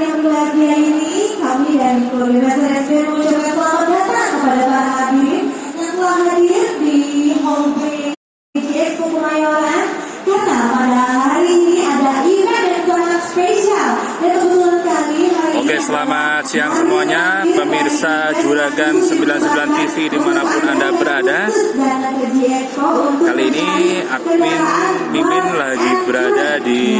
Mewakili Mercedes-Benz mengucapkan selamat datang kepada para hadirin yang telah hadir di homepage Expo Kemayoran karena pada hari ini ada event yang sangat spesial. Dan kebetulan sekali hari Oke, ini selamat siang semuanya, pemirsa Juragan 99 TV di mana pun Anda berada. Kali ini admin Mimin lagi berada di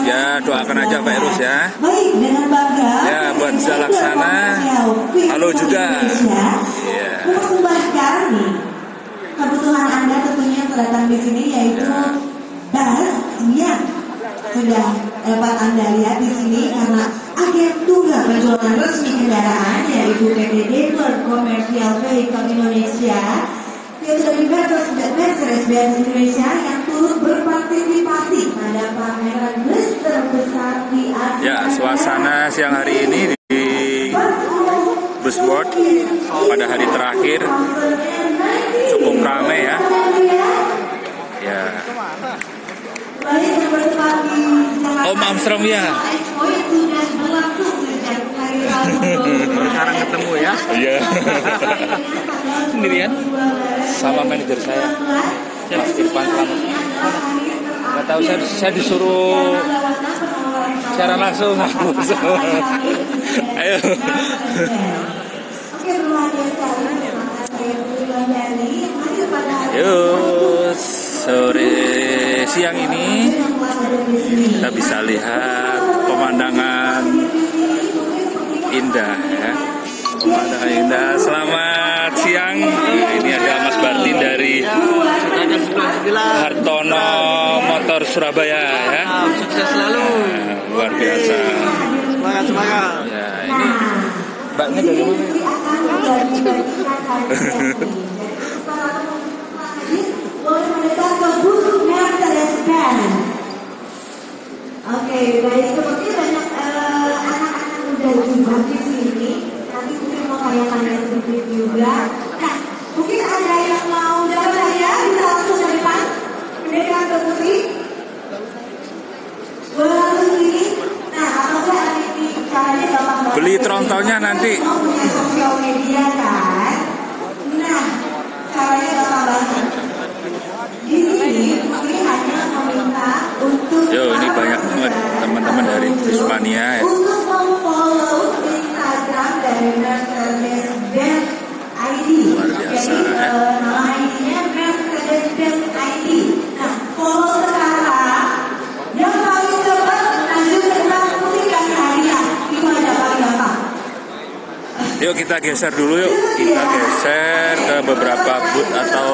Ya, doakan aja Pak Irus ya. Baik, dengan bangga. Ya, buat Zalaksana. selfie Halo juga. Nih kebutuhan Anda tentunya yang terdatang di sini yaitu Ya. bus yang sudah dapat Anda lihat di sini karena agen tunggal penjualan resmi kendaraan yaitu Daimler Commercial Vehicle Indonesia yaitu dari Mercedes- Mercedes-Benz Indonesia yang turut berpartisipasi pada pameran bus terbesar di Asia. Ya, suasana siang hari ini di Bus World pada hari terakhir cukup ramai ya. Ya, Om Armstrong ya. Sekarang ketemu ya. Iya. Sendirian sama manajer saya. Mas Irfan Selamat. Tahu saya, saya disuruh secara langsung. Ayo. Yuk, sore siang ini kita bisa lihat pemandangan indah ya. Pemandangan indah. Selamat siang. Nah, ini ada Mas Bartin dari Ada 99. Hartono Motor Surabaya ya. Sukses selalu. Nah, luar biasa. Semangat semangat. Ya, ini Mbaknya dari mana? Oke, baik. Seperti banyak eh, anak-anak muda juga di sini. Nanti mungkin mau tanya-tanya sedikit juga. Nah, mungkin ada yang mau jawab saya bisa langsung ke depan. Mendekat ke putri. Boleh langsung sini. Nah, apakah ada ini caranya gampang banget. Beli trontonnya nanti. Sosial media kan? Nah, caranya gampang banget. Di sini ini hanya meminta untuk Yo, ini banyak banget teman-teman dari Hispania ya. Yuk kita geser dulu yuk. Kita geser ke beberapa booth atau